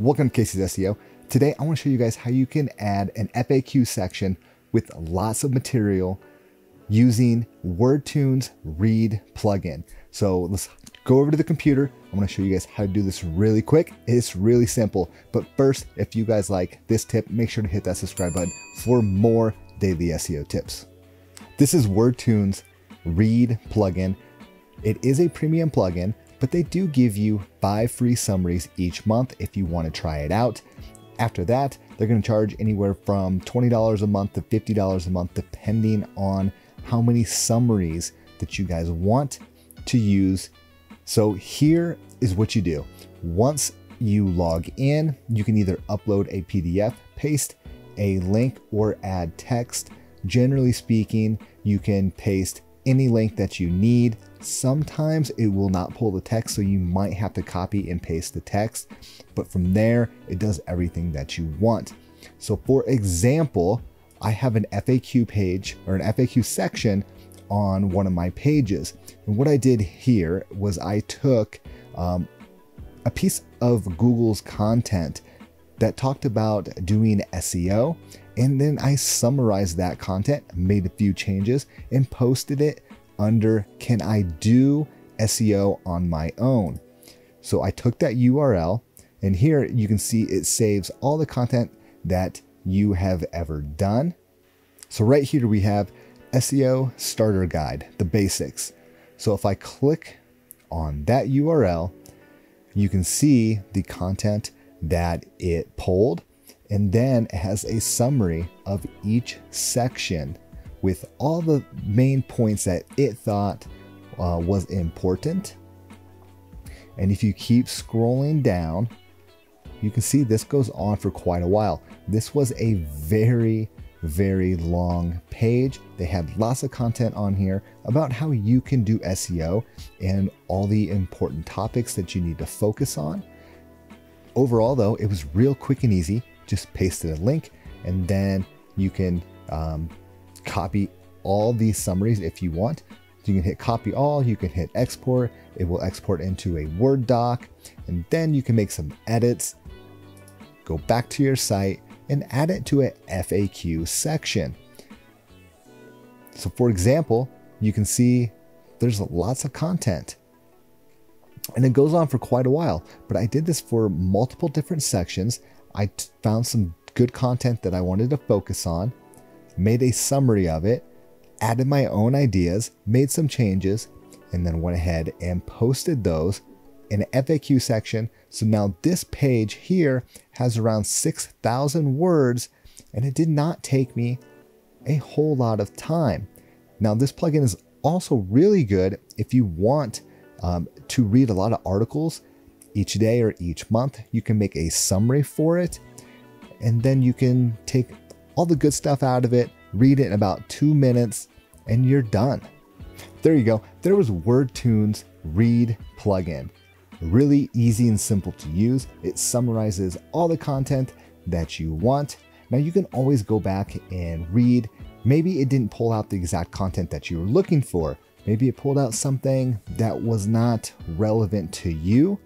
Welcome to Casey's SEO. Today I want to show you guys how you can add an FAQ section with lots of material using WordTune's Read plugin. So let's go over to the computer. I'm to show you guys how to do this really quick. It's really simple. But first, if you guys like this tip, make sure to hit that subscribe button for more daily SEO tips. This is WordTune's Read plugin. It is a premium plugin, but they do give you five free summaries each month if you want to try it out. After that, they're going to charge anywhere from $20 a month to $50 a month, depending on how many summaries that you guys want to use. So here is what you do. Once you log in, you can either upload a PDF, paste a link, or add text. Generally speaking, you can paste any link that you need. Sometimes it will not pull the text, so you might have to copy and paste the text. But from there, it does everything that you want. So for example, I have an FAQ page or an FAQ section on one of my pages. And what I did here was I took um, a piece of Google's content that talked about doing SEO. And then I summarized that content, made a few changes, and posted it under Can I Do SEO on my own? So I took that URL, and here you can see it saves all the content that you have ever done. So right here we have SEO Starter Guide, the basics. So if I click on that URL, you can see the content that it pulled, and then it has a summary of each section with all the main points that it thought uh, was important. And if you keep scrolling down, you can see this goes on for quite a while. This was a very, very long page. They had lots of content on here about how you can do SEO and all the important topics that you need to focus on. Overall, though, it was real quick and easy. Just pasted a link and then you can um, copy all these summaries if you want. You can hit copy all, you can hit export, it will export into a Word doc, and then you can make some edits, go back to your site, and add it to a FAQ section. So for example, you can see there's lots of content and it goes on for quite a while, but I did this for multiple different sections. I found some good content that I wanted to focus on, made a summary of it, added my own ideas, made some changes, and then went ahead and posted those in FAQ section. So now this page here has around 6,000 words, and it did not take me a whole lot of time. Now, this plugin is also really good if you want um, to read a lot of articles each day or each month. You can make a summary for it, and then you can take all the good stuff out of it, read it in about two minutes, and you're done. There you go. There was WordTune's Read plugin. Really easy and simple to use. It summarizes all the content that you want. Now you can always go back and read. Maybe it didn't pull out the exact content that you were looking for. Maybe it pulled out something that was not relevant to you.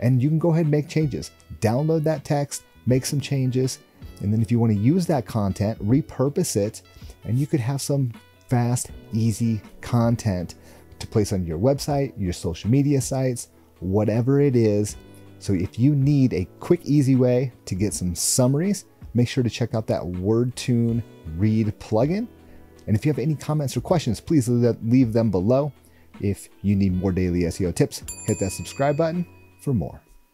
And you can go ahead and make changes. Download that text, make some changes, and then if you want to use that content, repurpose it, and you could have some fast, easy content to place on your website, your social media sites, whatever it is. So if you need a quick, easy way to get some summaries, make sure to check out that WordTune Read plugin. And if you have any comments or questions, please leave them below. If you need more daily SEO tips, hit that subscribe button for more.